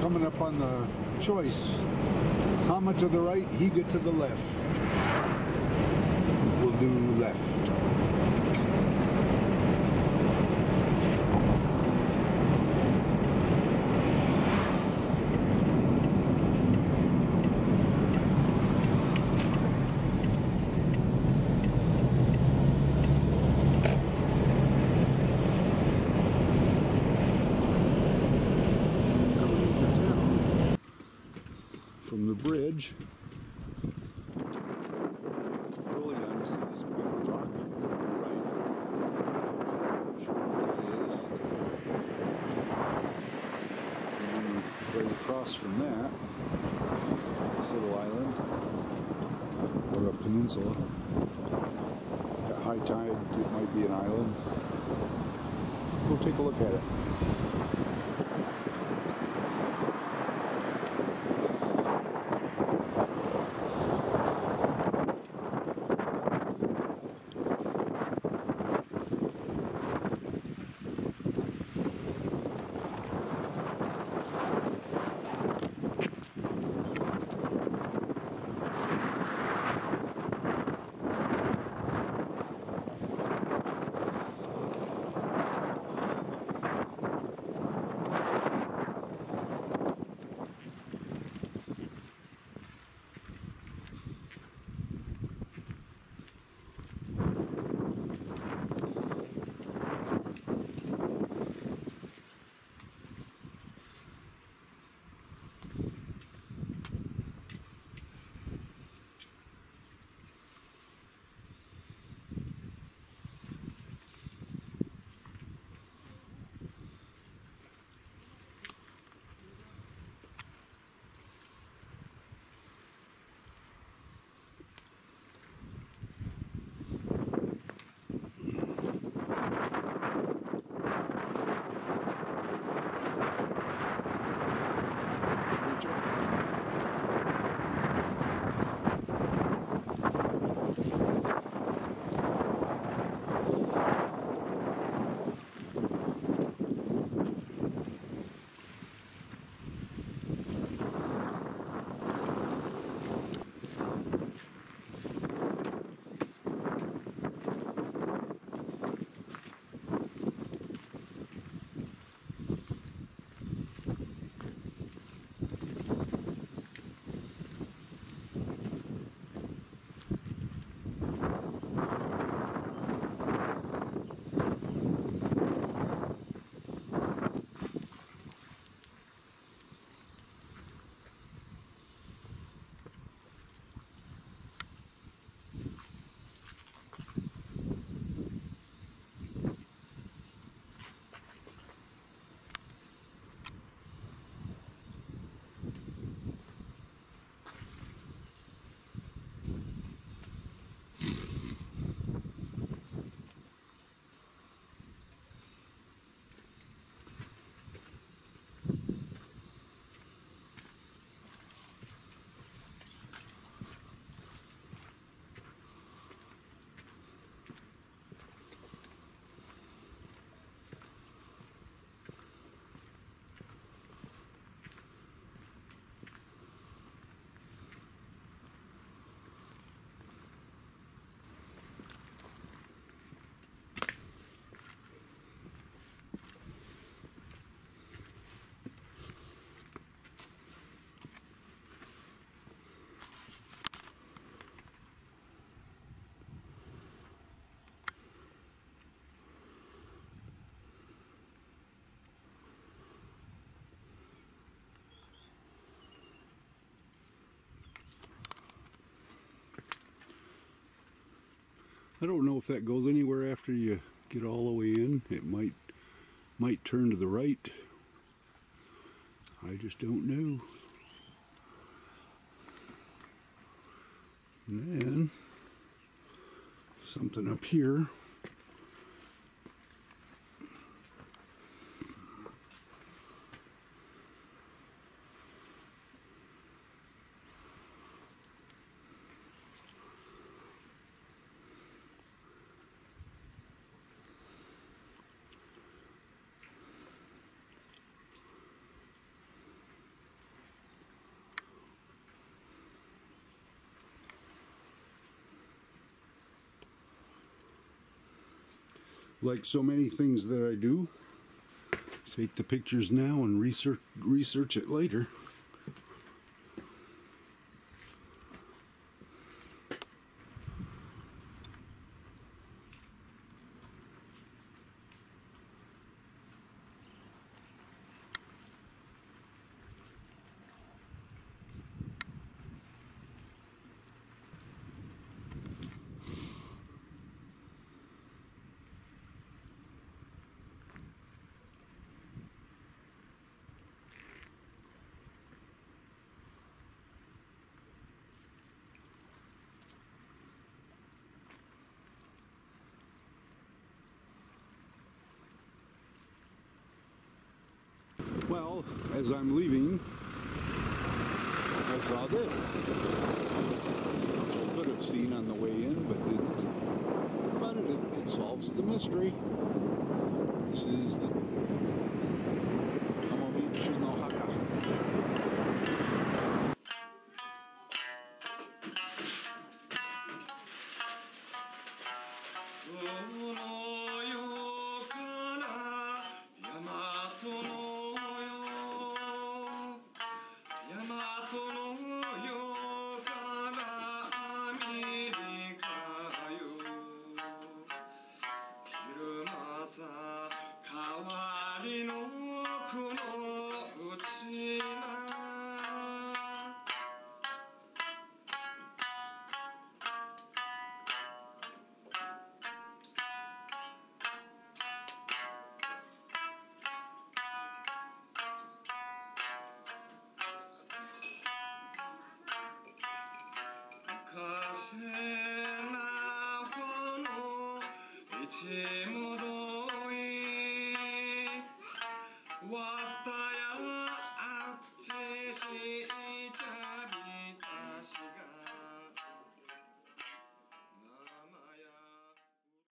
coming up on the choice. Hama to the right, Higa to the left. We'll do left. Coming into town from the bridge. Early on, you see this big rock right. Sure that is. And then right across from that, this little island, or a peninsula. At high tide, it might be an island. Let's go take a look at it. I don't know if that goes anywhere after you get all the way in. It might might turn to the right. I just don't know. And then something up here. Like so many things that I do, take the pictures now and research research it later. Well, as I'm leaving, I saw this, which I could have seen on the way in, but didn't. But it, it solves the mystery. This is the 시무도이 와